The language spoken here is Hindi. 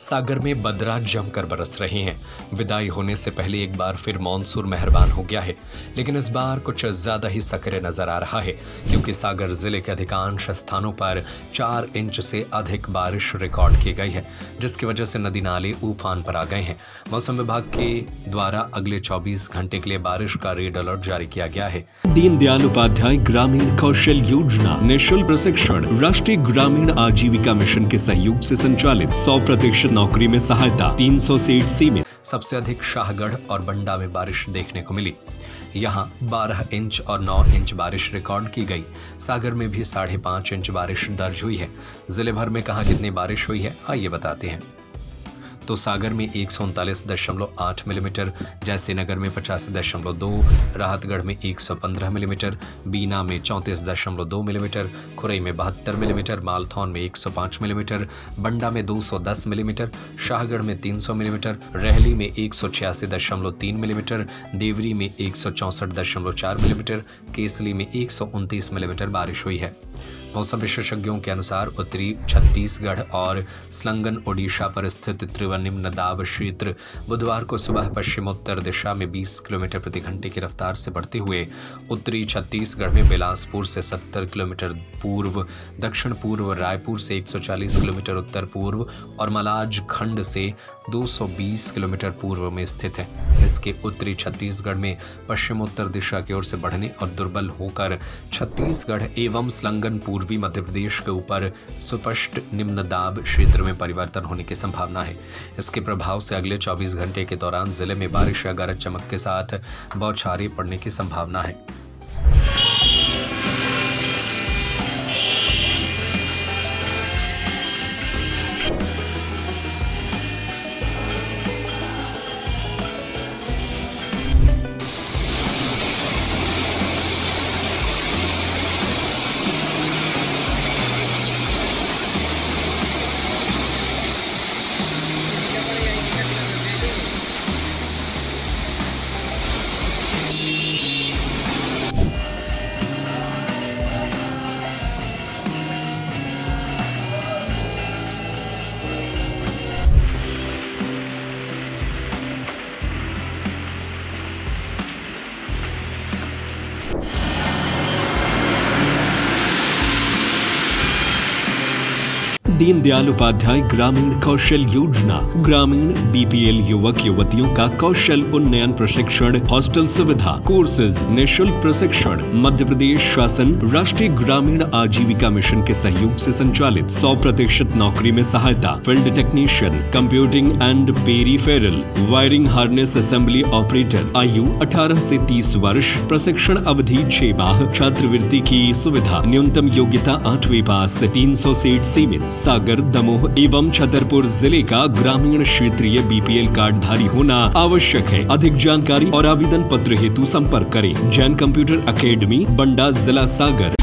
सागर में बदरा जमकर बरस रहे हैं। विदाई होने से पहले एक बार फिर मानसून मेहरबान हो गया है। लेकिन इस बार कुछ ज़्यादा ही सक्रिय नज़र आ रहा है, क्योंकि सागर ज़िले के अधिकांश स्थानों पर चार इंच से अधिक बारिश रिकॉर्ड की गई है, जिसकी वजह से नदी नाले उफान पर आ गए हैं। मौसम विभाग के द्वारा अगले 24 घंटे के लिए बारिश का रेड अलर्ट जारी किया गया है। दीनदयाल उपाध्याय ग्रामीण कौशल योजना, निःशुल्क प्रशिक्षण, राष्ट्रीय ग्रामीण आजीविका मिशन के सहयोग ऐसी संचालित सौ प्रतिशत नौकरी में सहायता 300 सीट सी में सबसे अधिक शाहगढ़ और बंडा में बारिश देखने को मिली। यहाँ 12 इंच और 9 इंच बारिश रिकॉर्ड की गई। सागर में भी साढ़े पाँच इंच बारिश दर्ज हुई है। ज़िले भर में कहा कितनी बारिश हुई है, आइए बताते हैं। तो सागर में एक सौ उनतालीस दशमलव आठ मिलीमीटर में पचासी दशमलव दो, राहतगढ़ में एक सौ पंद्रह मिलीमीटर, बीना में चौंतीस दशमलव दो मिलीमीटर, खुरई में बहत्तर मिलीमीटर, मालथौन में एक सौ पाँच मिलीमीटर, बंडा में दो सौ दस मिलीमीटर, शाहगढ़ में तीन सौ मिलीमीटर, रहली में एक सौ छियासी दशमलव तीन मिलीमीटर, देवरी में एक सौ चौंसठ दशमलव चार मिलीमीटर, केसली में एक सौ उनतीस मिलीमीटर बारिश हुई है। मौसम विशेषज्ञों के अनुसार उत्तरी छत्तीसगढ़ और स्लंगन ओडिशा पर स्थित त्रिवनिम्न दाब क्षेत्र बुधवार को सुबह पश्चिमोत्तर दिशा में 20 किलोमीटर प्रति घंटे की रफ्तार से बढ़ते हुए उत्तरी छत्तीसगढ़ में बिलासपुर से 70 किलोमीटर पूर्व, दक्षिण पूर्व रायपुर से 140 किलोमीटर उत्तर पूर्व और मलाज खंड से 220 किलोमीटर पूर्व में स्थित है। इसके उत्तरी छत्तीसगढ़ में पश्चिमोत्तर दिशा की ओर से बढ़ने और दुर्बल होकर छत्तीसगढ़ एवं स्लंगन पूर्वी मध्य प्रदेश के ऊपर सुपष्ट निम्न दाब क्षेत्र में परिवर्तन होने की संभावना है। इसके प्रभाव से अगले 24 घंटे के दौरान ज़िले में बारिश या गरज चमक के साथ बौछारें पड़ने की संभावना है। दीनदयाल उपाध्याय ग्रामीण कौशल योजना। ग्रामीण बीपीएल युवक युवतियों का कौशल उन्नयन प्रशिक्षण, हॉस्टल सुविधा, कोर्सेज, निःशुल्क प्रशिक्षण। मध्य प्रदेश शासन राष्ट्रीय ग्रामीण आजीविका मिशन के सहयोग से संचालित 100 प्रतिशत नौकरी में सहायता। Field technician, computing and peripheral, wiring harness assembly operator. आयु 18 से 30 वर्ष, प्रशिक्षण अवधि छह माह, छात्रवृत्ति की सुविधा। न्यूनतम योग्यता आठवीं पास, तीन सौ सीट सीमित। सागर, दमोह एवं छतरपुर ज़िले का ग्रामीण क्षेत्रीय बीपीएल कार्ड धारी होना आवश्यक है। अधिक जानकारी और आवेदन पत्र हेतु संपर्क करें। जैन कंप्यूटर अकेडमी, बंडा, जिला सागर।